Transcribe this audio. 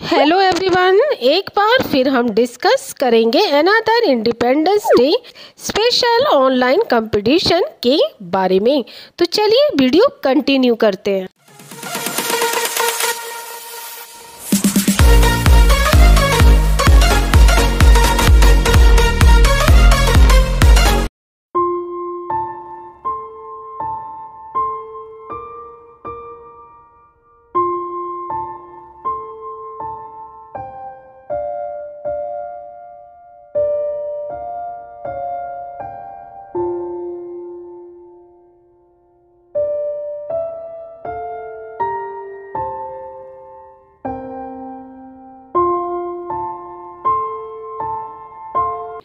Hello everyone एक बार फिर हम डिस्कस करेंगे another independence day special online competition के बारे में। तो चलिए वीडियो कंटिन्यू करते हैं।